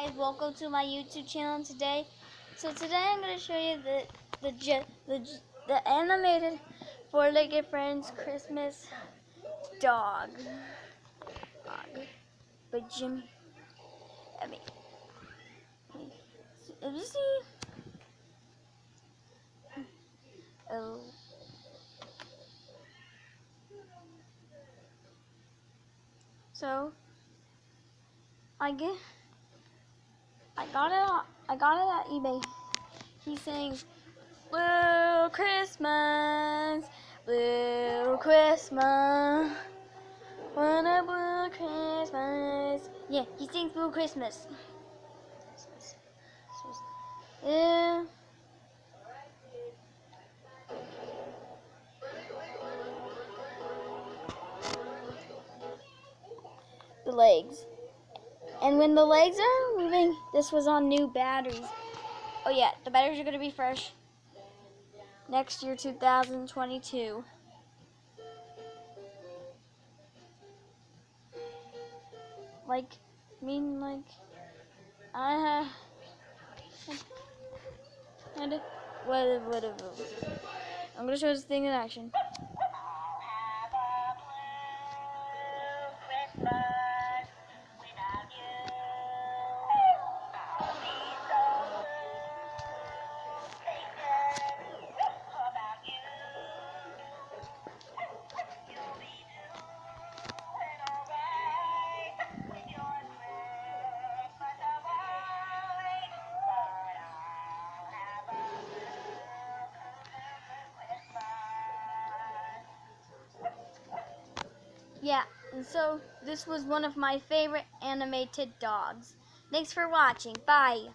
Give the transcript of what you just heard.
guys, welcome to my YouTube channel today. So today I'm going to show you the the the, the animated four-legged friends Christmas dog. Dog. By Gemmy. I mean, if you see, oh. So I get I got it I got it at eBay. He sings Blue Christmas, Blue Christmas, what a blue Christmas. Yeah, he sings Blue Christmas. Yeah. The legs. And when the legs are moving, this was on new batteries. Oh yeah, the batteries are going to be fresh next year, 2022. Like, mean, like, I have, and whatever, whatever. I'm going to show this thing in action. Yeah, and so this was one of my favorite animated dogs. Thanks for watching. Bye.